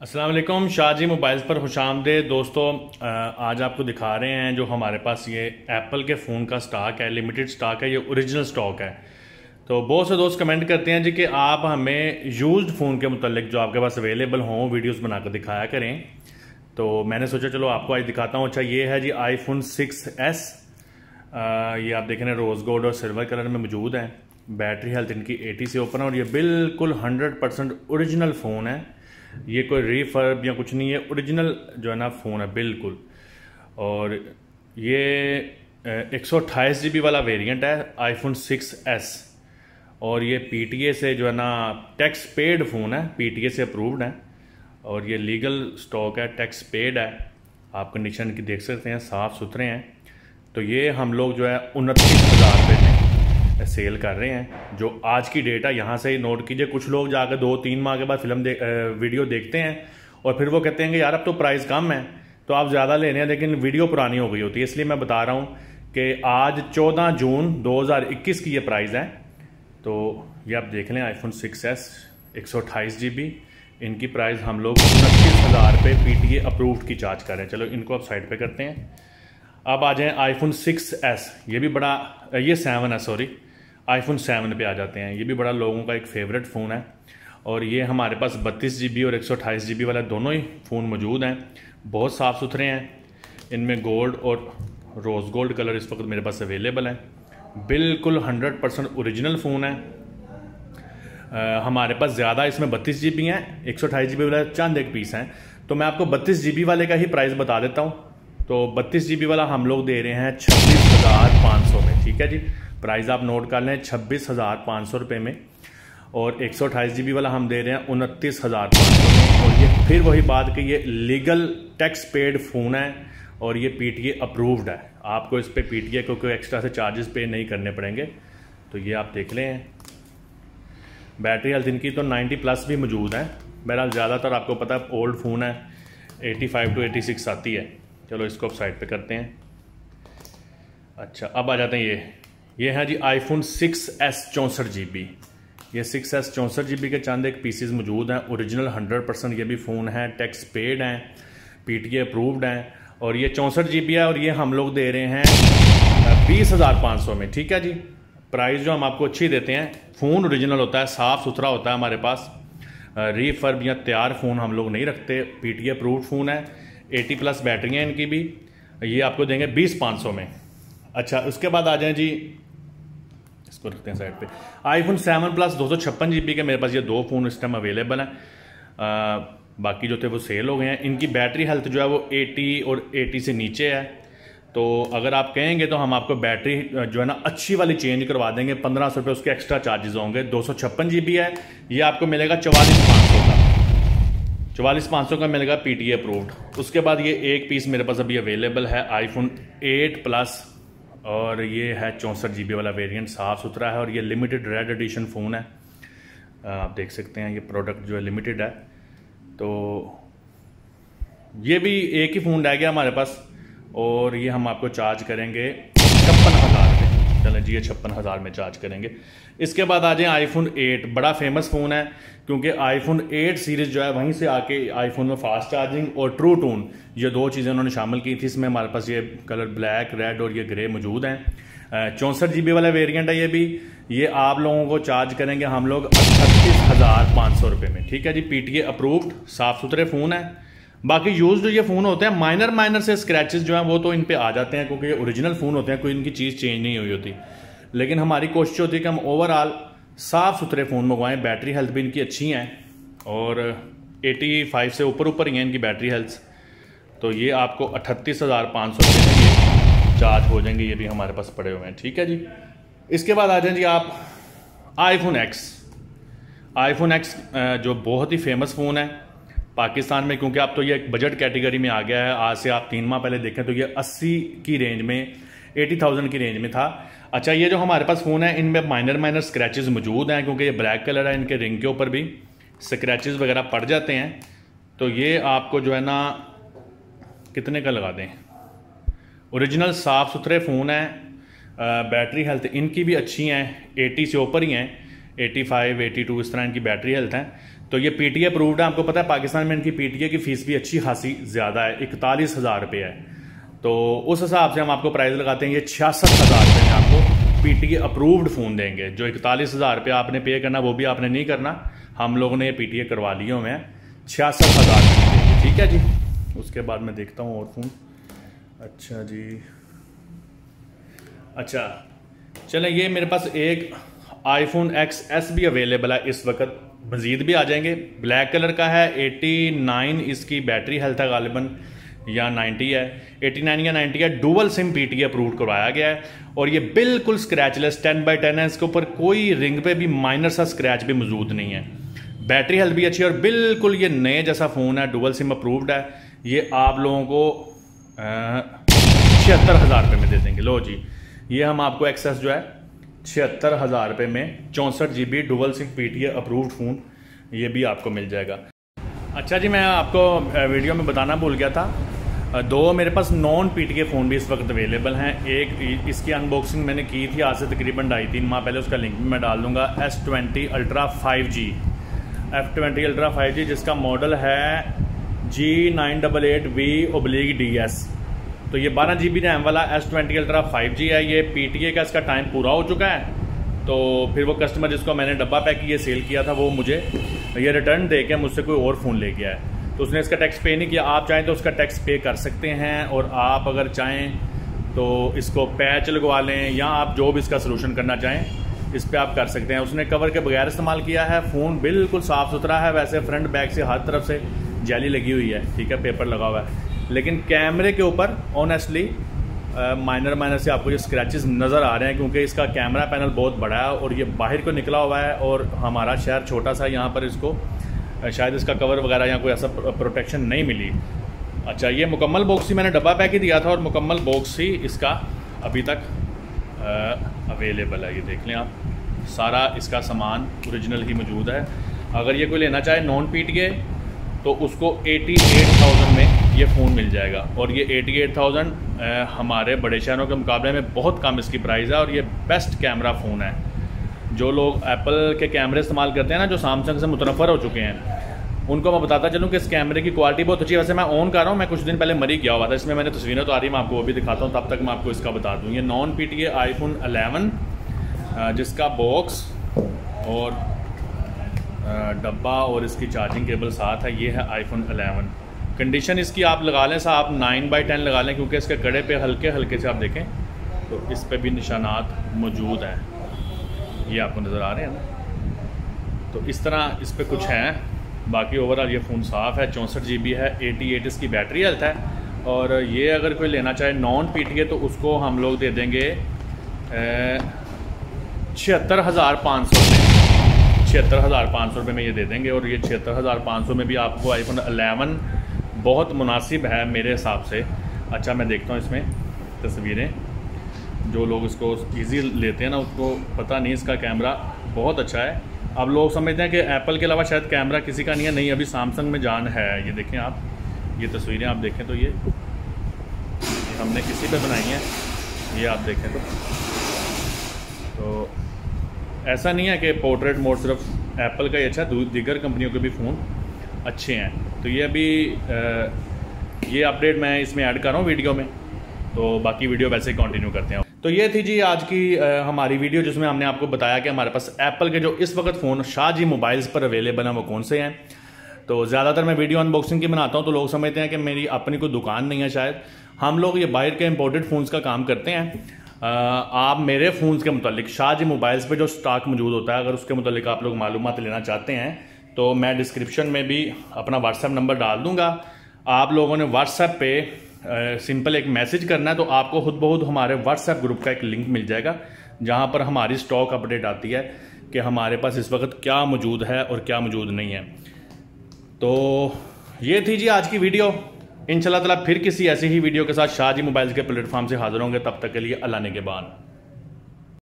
Aslam Shahaji mobiles पर खुश दोस्तों आज आपको दिखा रहे हैं जो हमारे पास ये एप्पल के फ़ोन का स्टॉक है लिमिटेड स्टॉक है, ये ओरिजिनल स्टॉक है। तो बहुत से दोस्त कमेंट करते हैं जी कि आप हमें यूज्ड फ़ोन के मतलब जो आपके पास अवेलेबल हों वीडियोस बनाकर दिखाया करें। तो मैंने सोचा, चलो आपको आज दिखाता हूँ। अच्छा ये है जी आईफोन सिक्स एस ये आप देख रोज़ गोल्ड और सिल्वर कलर में मौजूद है। बैटरी हेल्थ इनकी एटी से ओपन है और ये बिल्कुल हंड्रेड परसेंट औरिजिनल फ़ोन है। ये कोई रिफर्ब या कुछ नहीं है ओरिजिनल जो है ना फ़ोन है, बिल्कुल। और ये एक सौ अट्ठाईस जी बी वाला वेरिएंट है आईफोन सिक्स एस और ये पी टी ए से जो है ना टैक्स पेड फ़ोन है पी टी ए से अप्रूव्ड है। और ये लीगल स्टॉक है टैक्स पेड है। आप कंडीशन की देख सकते हैं, साफ़ सुथरे हैं। तो ये हम लोग जो है, उनतीस सेल कर रहे हैं जो आज की डेट है यहाँ से ही नोट कीजिए। कुछ लोग जाकर दो तीन माह के बाद फ़िल्म दे, वीडियो देखते हैं और फिर वो कहते हैं कि यार अब तो प्राइस कम है तो आप ज़्यादा ले रहे हैं लेकिन वीडियो पुरानी हो गई होती है। इसलिए मैं बता रहा हूँ कि आज 14 जून 2021 की ये प्राइस है। तो ये आप देख लें आईफोन सिक्स एस एक सौ अट्ठाईस जी बी इनकी प्राइस हम लोग उनतीस हज़ार रुपये पी टी ए अप्रूव्ड की चार्ज कर रहे हैं। चलो इनको आप साइड पे करते हैं। अब आ जाएँ आईफोन सिक्स एस ये भी बड़ा ये सेवन है सॉरी आईफोन सेवन पे आ जाते हैं। ये भी बड़ा लोगों का एक फेवरेट फ़ोन है। और ये हमारे पास बत्तीस जी और एक सौ वाला दोनों ही फ़ोन मौजूद हैं। बहुत साफ़ सुथरे हैं। इनमें गोल्ड और रोज़ गोल्ड कलर इस वक्त मेरे पास अवेलेबल है। बिल्कुल हंड्रेड परसेंट औरिजिनल फ़ोन है। आ, हमारे पास ज़्यादा इसमें बत्तीस जी हैं एक सौ वाला चंद एक पीस हैं। तो मैं आपको बत्तीस जी वाले का ही प्राइस बता देता हूँ। तो बत्तीस जी वाला हम लोग दे रहे हैं छब्बीस हज़ार पाँच सौ में ठीक है जी? प्राइस आप नोट कर लें छब्बीस हज़ार पाँच सौ रुपये में, और एक सौ अट्ठाईस जी बी वाला हम दे रहे हैं उनतीस हज़ार और ये फिर वही बात कि ये लीगल टैक्स पेड फ़ोन है और ये पी टी ए अप्रूव्ड है। आपको इस पर पी टी ए को कोई एक्स्ट्रा से चार्जेस पे नहीं करने पड़ेंगे। तो ये आप देख लें। बैटरी हेल्थ इनकी तो 90 प्लस भी मौजूद है। बहरहाल ज़्यादातर आपको पता है ओल्ड फ़ोन है 85 टू 86 आती है। चलो इसको आप साइड पे करते हैं। अच्छा अब आ जाते हैं ये ये है जी आईफोन एस चौंसठ जी बी ये सिक्स एस चौंसठ जी बी के चंद एक पीसीज मौजूद हैं। ओरिजिनल हंड्रेड परसेंट ये भी फ़ोन है टैक्स पेड हैं पी टी अप्रूव्ड हैं। और ये चौंसठ जी बी है और ये हम लोग दे रहे हैं बीस हज़ार पाँच सौ में। ठीक है जी? प्राइस जो हम आपको अच्छी देते हैं फ़ोन ओरिजिनल होता है, साफ़ सुथरा होता है हमारे पास। रीफर्ब या तैयार फ़ोन हम लोग नहीं रखते। पी टी अप्रूव्ड फ़ोन है एटी प्लस बैटरी हैं इनकी भी। ये आपको देंगे बीस पाँच सौ में। अच्छा उसके बाद आ जाएँ जी इसको रखते हैं साइड पे। आईफोन सेवन प्लस दो सौ छप्पन जी बी के मेरे पास ये दो फ़ोन इस टाइम अवेलेबल हैं। बाकी जो थे वो सेल हो गए हैं। इनकी बैटरी हेल्थ जो है वो 80 और 80 से नीचे है। तो अगर आप कहेंगे तो हम आपको बैटरी जो है ना, अच्छी वाली चेंज करवा देंगे। पंद्रह सौ रुपये उसके एक्स्ट्रा चार्जेस होंगे। दो सौ छप्पन जी बी है। ये आपको मिलेगा चवालीस पाँच सौ का। चवालीस पाँच सौ का मिलेगा पी टी अप्रूव्ड उसके बाद ये एक पीस मेरे पास अभी अवेलेबल है आईफोन एट प्लस और ये है चौंसठ जी वाला वेरिएंट साफ़ सुथरा है और ये लिमिटेड रेड एडिशन फ़ोन है। आप देख सकते हैं ये प्रोडक्ट जो है लिमिटेड है। तो ये भी एक ही फ़ोन रह गया हमारे पास और ये हम आपको चार्ज करेंगे छप्पन हज़ार। चलें जी, ये छप्पन हज़ार में चार्ज करेंगे। इसके बाद आ जाए आईफोन 8 बड़ा फ़ेमस फ़ोन है, क्योंकि आईफोन 8 सीरीज़ जो है, वहीं से आके आईफोन में फास्ट चार्जिंग और ट्रू टून ये दो चीज़ें उन्होंने शामिल की थी। इसमें हमारे पास ये कलर ब्लैक रेड और ये ग्रे मौजूद हैं। चौंसठ जी वाला वेरियंट है ये भी। ये आप लोगों को चार्ज करेंगे हम लोग अड़तीस हज़ार में। ठीक है जी पी टी अप्रूव्ड साफ़ सुथरे फ़ोन है। बाकी यूज़ जो ये फ़ोन होते हैं माइनर माइनर से स्क्रैचेस जो हैं, वो तो इन पे आ जाते हैं, क्योंकि ये ओरिजिनल फ़ोन होते हैं, कोई इनकी चीज़ चेंज नहीं हुई होती। लेकिन हमारी कोशिश होती है कि हम ओवरऑल साफ़ सुथरे फ़ोन मंगवाएँ बैटरी हेल्थ भी इनकी अच्छी हैं, और 85 से ऊपर ऊपर ही हैं इनकी बैटरी हेल्थ तो ये आपको अठतीस हज़ार पाँच सौ चार्ज हो जाएँगे, ये भी हमारे पास पड़े हुए हैं। ठीक है जी? इसके बाद आ जाए जी आप आईफोन एक्स आईफोन एक्स जो बहुत ही फ़ेमस फ़ोन है पाकिस्तान में क्योंकि आप तो ये बजट कैटेगरी में आ गया है। आज से आप तीन माह पहले देखें तो ये 80 की रेंज में 80,000 की रेंज में था। अच्छा ये जो हमारे पास फ़ोन है इनमें माइनर माइनर स्क्रैचेस मौजूद हैं क्योंकि ये ब्लैक कलर है इनके रिंग के ऊपर भी। स्क्रैचेस वगैरह पड़ जाते हैं। तो ये आपको जो है ना कितने का लगा दें? ओरिजिनल साफ़ सुथरे फ़ोन हैं। बैटरी हेल्थ इनकी भी अच्छी हैं। एटी से ऊपर ही हैं। 85, 82 इस तरह इनकी बैटरी हेल्थ है। तो ये पीटीए अप्रूव्ड है। आपको पता है, पाकिस्तान में इनकी पीटीए की फ़ीस भी अच्छी खासी ज़्यादा है। इकतालीस हज़ार रुपये है। तो उस हिसाब से हम आपको प्राइस लगाते हैं। ये छियासठ हज़ार रुपये में आपको पीटीए अप्रूव्ड फ़ोन देंगे। जो इकतालीस हज़ार रुपये आपने पे करना, वो भी आपने नहीं करना। हम लोगों ने ये पीटीए करवा लिए हुए हैं। छियासठ हज़ार ठीक है जी। उसके बाद मैं देखता हूँ और फ़ोन अच्छा जी। अच्छा। चलें, ये मेरे पास एक आईफोन एक्स एस भी अवेलेबल है इस वक्त। मज़ीद भी आ जाएँगे। ब्लैक कलर का है 89 इसकी बैटरी हेल्थ है गालिबन या 90 है। 89 या 90 है, dual sim P T approve करवाया गया है और ये बिल्कुल स्क्रैचलेस 10 बाई टेन है। इसके ऊपर कोई रिंग पे भी माइनर सा स्क्रैच भी मौजूद नहीं है। बैटरी हेल्थ भी अच्छी है और बिल्कुल ये नए जैसा फ़ोन है, डुअल सिम अप्रूव्ड है। ये आप लोगों को छिहत्तर हज़ार रुपये में दे देंगे। लो जी, ये हम आपको एक्सेस जो है छिहत्तर हज़ार रुपये में चौंसठ G B double sim P T approved phone ये भी आपको मिल जाएगा। अच्छा जी, मैं आपको वीडियो में बताना भूल गया था। दो मेरे पास नॉन पी टी फ़ोन भी इस वक्त अवेलेबल हैं। एक इसकी अनबॉक्सिंग मैंने की थी, आज से तकरीबन ढाई तीन माह पहले, उसका लिंक भी मैं डाल दूँगा। S twenty ultra five G F twenty ultra five G जिसका मॉडल है G nine double eight V oblique D S तो ये बारह जी बी रैम वाला S twenty ultra five G है, ये पी टी ए का इसका टाइम पूरा हो चुका है। तो फिर वो कस्टमर जिसको मैंने डब्बा पैक ये सेल किया था, वो मुझे ये रिटर्न दे के मुझसे कोई और फ़ोन ले गया है। तो उसने इसका टैक्स पे नहीं किया। आप चाहें तो उसका टैक्स पे कर सकते हैं और आप अगर चाहें तो इसको पैच लगवा लें या आप जो भी इसका सोलूशन करना चाहें, इस पर आप कर सकते हैं। उसने कवर के बगैर इस्तेमाल किया है। फ़ोन बिल्कुल साफ़ सुथरा है। वैसे फ्रंट बैक से हर तरफ़ से जाली लगी हुई है। ठीक है पेपर लगा हुआ है। लेकिन कैमरे के ऊपर ऑनेस्टली माइनर माइनर से आपको ये स्क्रैचेस नज़र आ रहे हैं, क्योंकि इसका कैमरा पैनल बहुत बड़ा है और ये बाहर को निकला हुआ है और हमारा शहर छोटा सा यहाँ पर इसको शायद इसका कवर वगैरह या कोई ऐसा प्रोटेक्शन नहीं मिली। अच्छा ये मुकम्मल बॉक्स ही मैंने डब्बा पैक ही दिया था और मुकम्मल बॉक्स ही इसका अभी तक अवेलेबल है। ये देख लें आप, सारा इसका सामान ओरिजिनल ही मौजूद है। अगर ये कोई लेना चाहे नॉन पी तो उसको एटी एट थाउज़ेंड में ये फ़ोन मिल जाएगा। और ये एटी एट थाउज़ेंड हमारे बड़े शहरों के मुकाबले में बहुत कम इसकी प्राइस है और ये बेस्ट कैमरा फ़ोन है। जो लोग एप्पल के कैमरे इस्तेमाल करते हैं ना, जो सैमसंग से मुतनफ़र हो चुके हैं, उनको मैं बताता चलूँ कि इस कैमरे की क्वालिटी बहुत अच्छी है। वैसे मैं ऑन कर रहा हूँ, मैं कुछ दिन पहले मरी गया हुआ था, इसमें मैंने तस्वीरें तो आ रही, मैं आपको वो भी दिखाता हूँ, तब तक मैं आपको इसका बता दूँ। ये non P T iPhone eleven जिसका बॉक्स और डब्बा और इसकी चार्जिंग केबल साथ है, ये है आईफोन 11 कंडीशन इसकी आप लगा लें सा आप नाइन बाई टेन लगा लें, क्योंकि इसके कड़े पे हल्के हल्के से आप देखें तो इस पर भी निशानात मौजूद हैं। ये आपको नज़र आ रहे हैं ना? तो इस तरह इस पर कुछ हैं। बाकी ओवरऑल ये फ़ोन साफ़ है, चौंसठ जी बी है एटी एट इसकी बैटरी हेल्थ है। और ये अगर कोई लेना चाहे नॉन पी तो उसको हम लोग दे देंगे छिहत्तर हज़ार पाँच सौ छिहत्तर हज़ार पाँच सौ रुपये में ये दे देंगे, और ये छिहत्तर हज़ार पाँच सौ में भी आपको आईफोन अलेवन बहुत मुनासिब है मेरे हिसाब से। अच्छा मैं देखता हूँ इसमें तस्वीरें। जो लोग इसको ईजी लेते हैं ना, उसको पता नहीं इसका कैमरा बहुत अच्छा है। अब लोग समझते हैं कि एप्पल के अलावा शायद कैमरा किसी का नहीं है। नहीं, अभी सैमसंग में जान है। ये देखें आप, ये तस्वीरें आप देखें तो ये हमने किसी पे बनाई हैं। ये आप देखें तो। तो ऐसा नहीं है कि पोर्ट्रेट मोड सिर्फ़ एप्पल का ही अच्छा दीगर कंपनियों के भी फ़ोन अच्छे हैं। तो ये अभी ये अपडेट मैं इसमें ऐड कर रहा हूँ वीडियो में। तो बाकी वीडियो वैसे ही कंटिन्यू करते हैं। तो ये थी जी आज की हमारी वीडियो जिसमें हमने आपको बताया कि हमारे पास एप्पल के जो इस वक्त फ़ोन शाहजी मोबाइल्स पर अवेलेबल हैं, वो कौन से हैं। तो ज़्यादातर मैं वीडियो अनबॉक्सिंग की बनाता हूँ तो लोग समझते हैं कि मेरी अपनी कोई दुकान नहीं है शायद। हम लोग ये बाहर के इम्पोर्टेड फ़ोन्स का काम करते हैं। आप मेरे फ़ोन के मतलब शाहजी मोबाइल्स पर जो स्टॉक मौजूद होता है, अगर उसके मतलब आप लोग मालूम लेना चाहते हैं तो मैं डिस्क्रिप्शन में भी अपना व्हाट्सएप नंबर डाल दूँगा। आप लोगों ने व्हाट्सएप पे सिंपल एक मैसेज करना है तो आपको खुद बहुत हमारे व्हाट्सएप ग्रुप का एक लिंक मिल जाएगा, जहाँ पर हमारी स्टॉक अपडेट आती है कि हमारे पास इस वक्त क्या मौजूद है और क्या मौजूद नहीं है। तो ये थी जी आज की वीडियो। इन तला फिर किसी ऐसी ही वीडियो के साथ शाहजी मोबाइल्स के प्लेटफॉर्म से हाजिर होंगे, तब तक के लिए अल्लाह के बाद